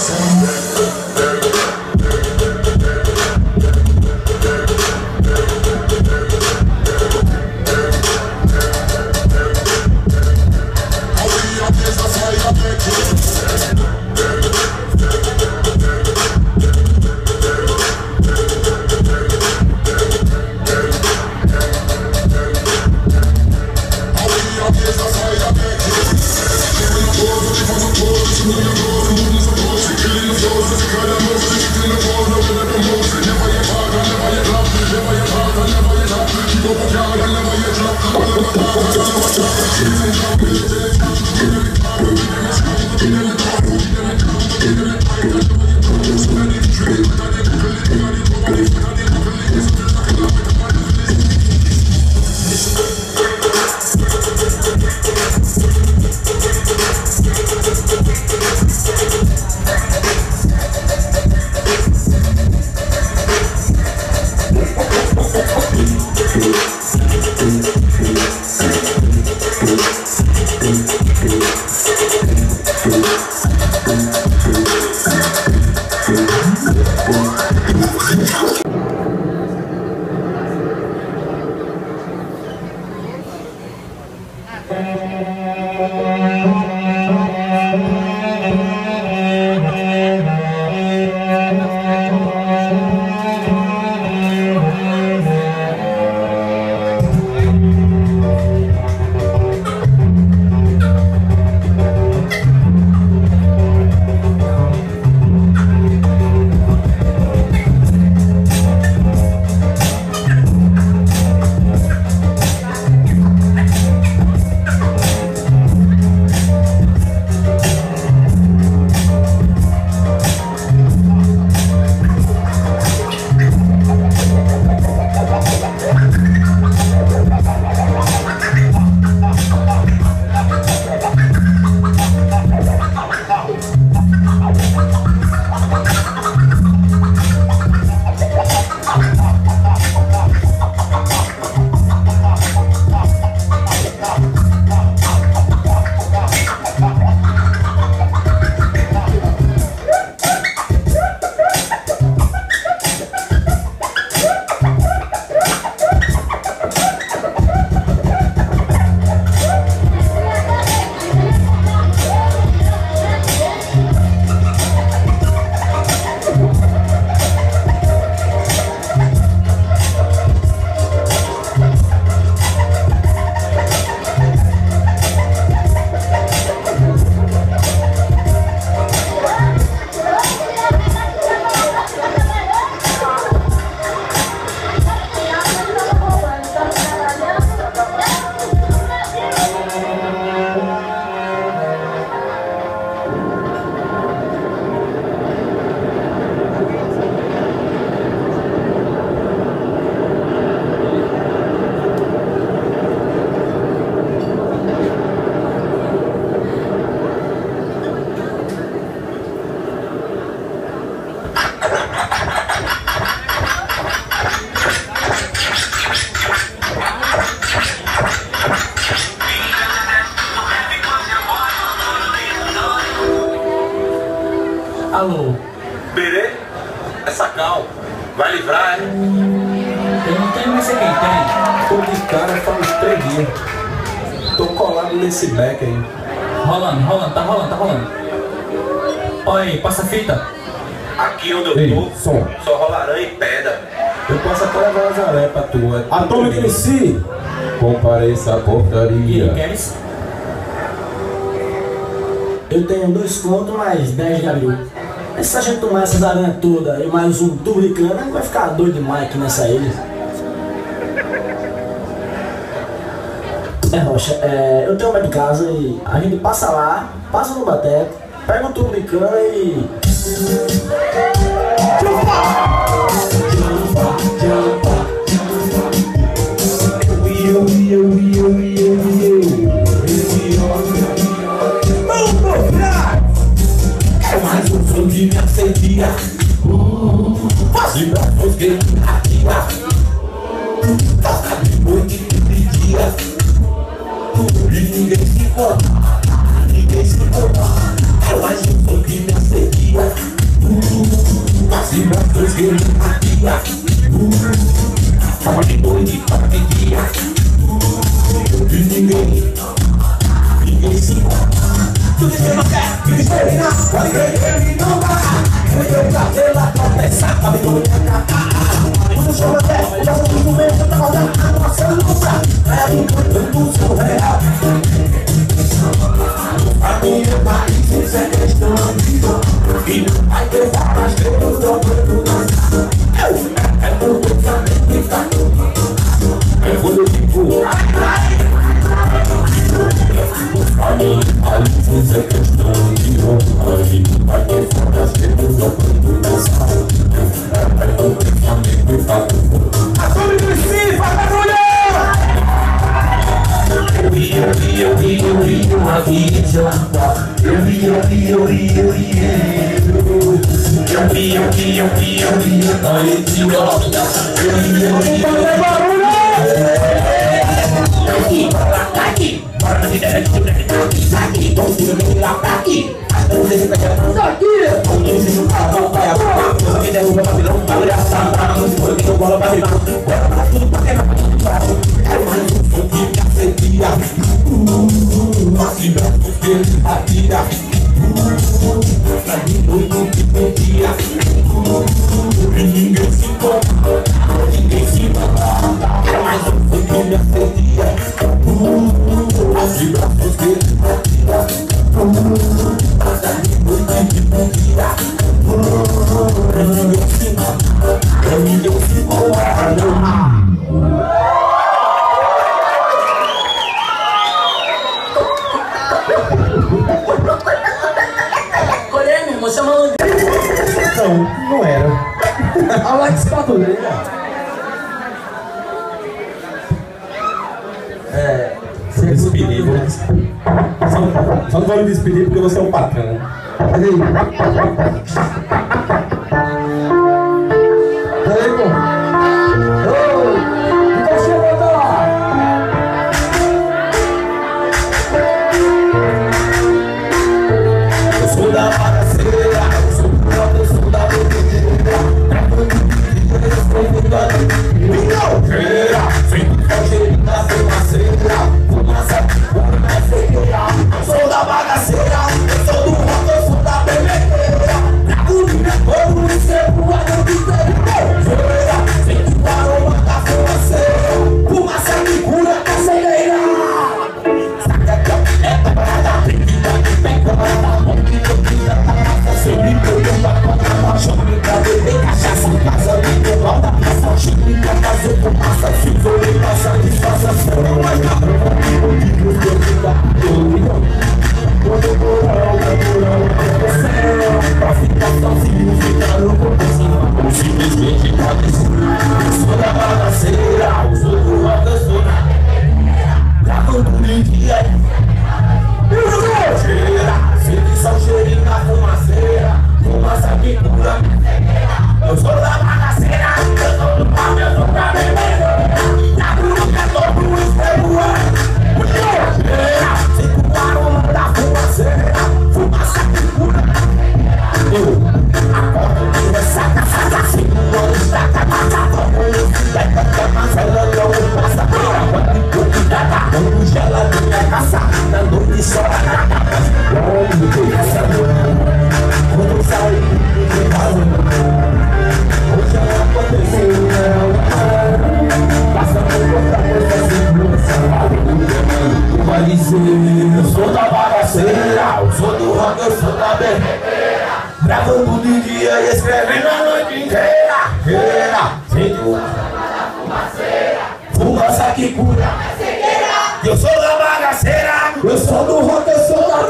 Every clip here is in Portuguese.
Sunday. Gonna Tô de cara faz dias. Tô colado nesse beck aí. Rolando, rolando, tá rolando, tá rolando. Olha aí, passa a fita. Aqui onde eu Ei, tô, som. só rola aranha e pedra. Eu posso até levar a Zaré pra tua. Atômico MC, Compareça à E aí, portaria. queres? Eu tenho dois contos mais 10 de abril. Mas se a gente tomar essas aranhas todas e mais um tubo de cana, vai ficar doido demais aqui nessa ilha. É, Rocha, é, eu tenho uma de casa e a gente passa lá, passa no bateco, pega um tubo de cana e. Mais um som de minha cedia importa Ninguém se importa É mais Hey. raça Na noite só Onde tem essa Quando sai de casa Hoje ela aconteceu não Passa por outra coisa sem Tu vai dizer, eu sou da bagaceira Eu sou do rock, eu sou da berreteira Gravando de dia e escrevendo a noite inteira. Queira, da o fumaça que cura. Eu sou da bagaceira, eu sou do rock, eu sou da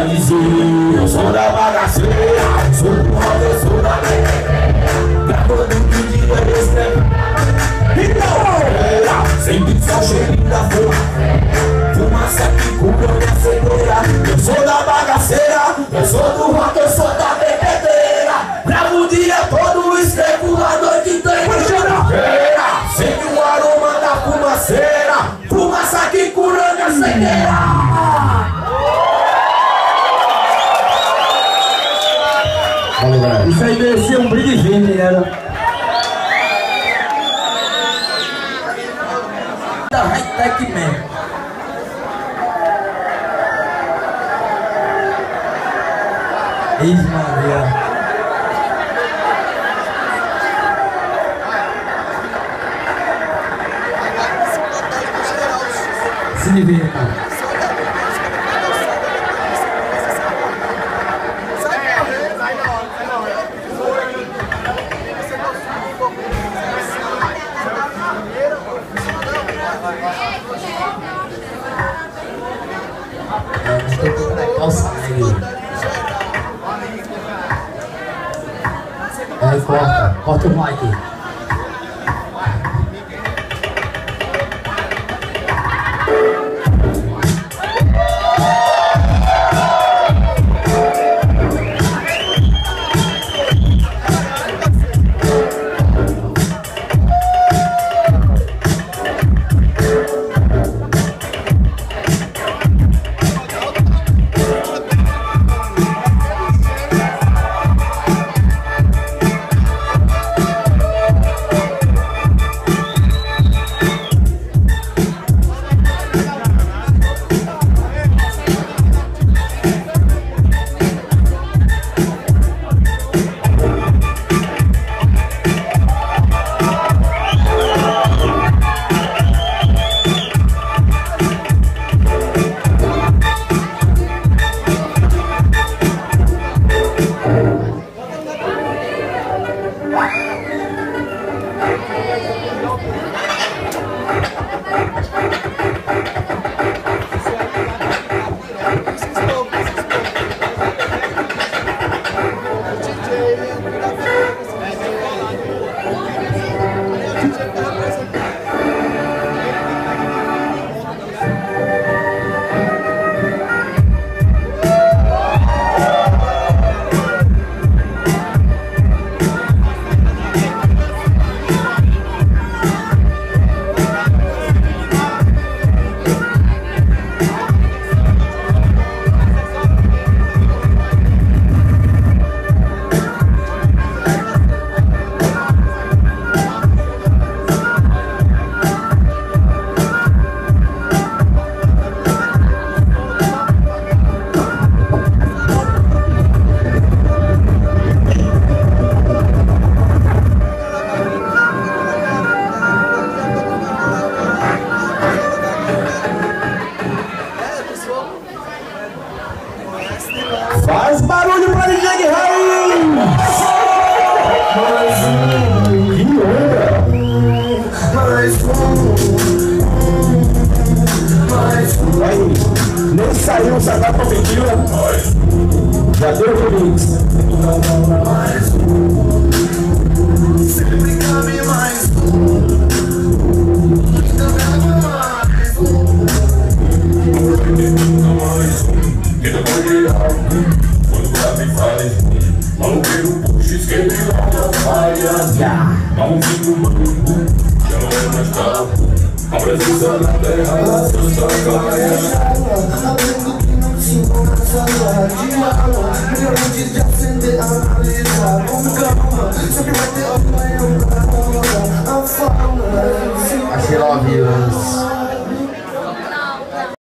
vai dizer Eu sou da bagaceira Sou do rock, eu sou da Gravando que dia eu escrevo Então, sempre só o cheirinho da fumaça Fumaça que cubra minha cegueira. Eu sou da bagaceira Eu sou do rock, eu sou da bebedeira. Gravo o dia todo, escrevo a noite inteira Cheira, sempre o aroma da fumaceira. Fumaça que cura minha cegueira Isso aí merecia um brinde de gente, era. Da high-tech man. Eis Maria. Se divirta. Calça negra. Aí corta, corta o mic. Faz faia Mãozinho maluco, já não é mais tabu A presença na terra, Santa Caia Aprendo que não tinha na sala de aula Melhor antes de acender, analisar com calma Sempre vai ter amanhã pra rolar a fauna lá, viu?